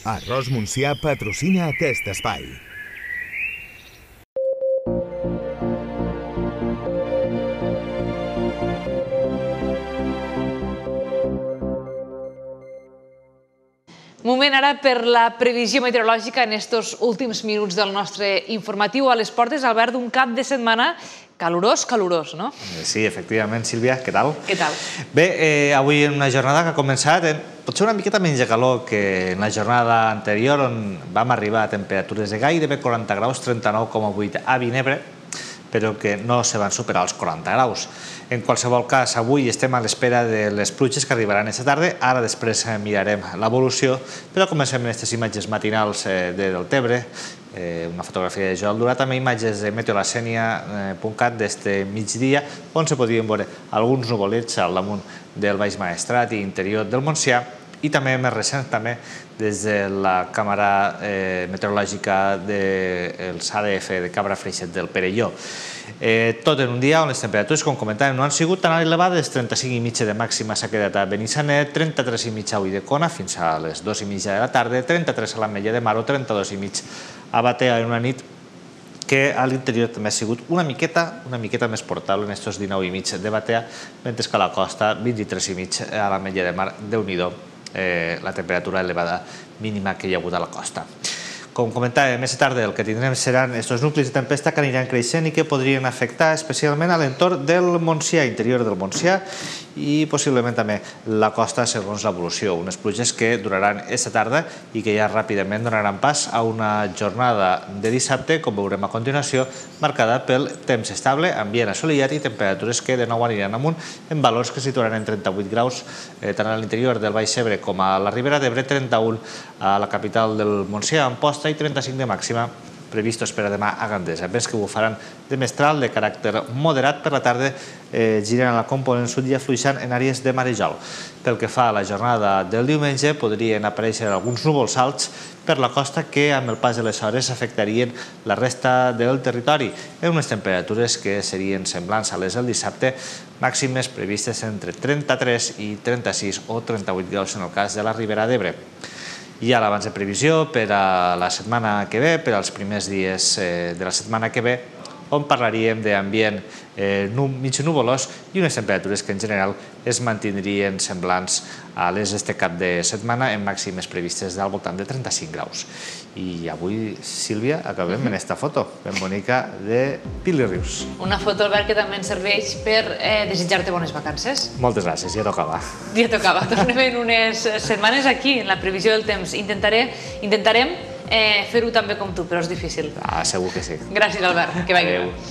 Arròs Montsià patrocina aquest espai. Moment ara per la previsió meteorològica en estos últims minuts del nostre informatiu a les portes, Albert, d'un cap de setmana calorós, calorós, no? Sí, efectivament, Sílvia, què tal? Què tal? Bé, eh, avui en una jornada que ha començat, eh, potser una miqueta menys de calor que en la jornada anterior, on vam arribar a temperatures de gairebé 40 graus, 39,8 a Vinebre, però que no se van superar els 40 graus. En qualsevol cas, avui estem a l'espera de les pluges que arribaran aquesta tarda. Ara després eh, mirarem l'evolució, però comencem amb aquestes imatges matinals eh, de Deltebre, eh, una fotografia de Joel Durà, també imatges de meteorasènia.cat d'este migdia, on se podien veure alguns nuvolets al damunt del Baix Maestrat i interior del Montsià, i també més recent també des de la càmera eh, meteorològica dels de ADF de Cabra Freixet del Perelló. Eh, tot en un dia on les temperatures, com comentàvem, no han sigut tan elevades, 35 i mitja de màxima s'ha quedat a Benissanet, 33 i mitja Cona fins a les 2 i mitja de la tarda, 33 a la Mella de Mar o 32 i a Batea en una nit que a l'interior també ha sigut una miqueta, una miqueta més portable en estos 19 i mig de Batea, mentre que a la costa 23 i mig a la Mella de Mar, déu nhi eh, la temperatura elevada mínima que hi ha hagut a la costa. Com comentava, més tarda el que tindrem seran aquests nuclis de tempesta que aniran creixent i que podrien afectar especialment a l'entorn del Montsià, interior del Montsià, i possiblement també la costa segons l'evolució. Unes pluges que duraran aquesta tarda i que ja ràpidament donaran pas a una jornada de dissabte, com veurem a continuació, marcada pel temps estable, ambient assolellat i temperatures que de nou aniran amunt en valors que situaran en 38 graus eh, tant a l'interior del Baix Ebre com a la Ribera d'Ebre, 31 a la capital del Montsià, Amposta, i 35 de màxima previstos per a demà a Gandesa. Vents que bufaran de mestral de caràcter moderat per la tarda eh, girant a la component sud i afluixant en àrees de marejol. Pel que fa a la jornada del diumenge, podrien aparèixer alguns núvols alts per la costa que amb el pas de les hores afectarien la resta del territori en unes temperatures que serien semblants a les del dissabte, màximes previstes entre 33 i 36 o 38 graus en el cas de la Ribera d'Ebre. Hi ha l'abans de previsió per a la setmana que ve, per als primers dies eh, de la setmana que ve, on parlaríem d'ambient eh, mig nuvolós i unes temperatures que en general es mantindrien semblants a les d'este cap de setmana en màximes previstes del voltant de 35 graus. I avui, Sílvia, acabem en esta foto ben bonica de Pili Rius. Una foto, Albert, que també ens serveix per eh, desitjar-te bones vacances. Moltes gràcies, ja tocava. Ja tocava. Tornem en unes setmanes aquí, en la previsió del temps. Intentaré, intentarem eh, fer-ho també com tu, però és difícil. Ah, segur que sí. Gràcies, Albert. Que vagi bé.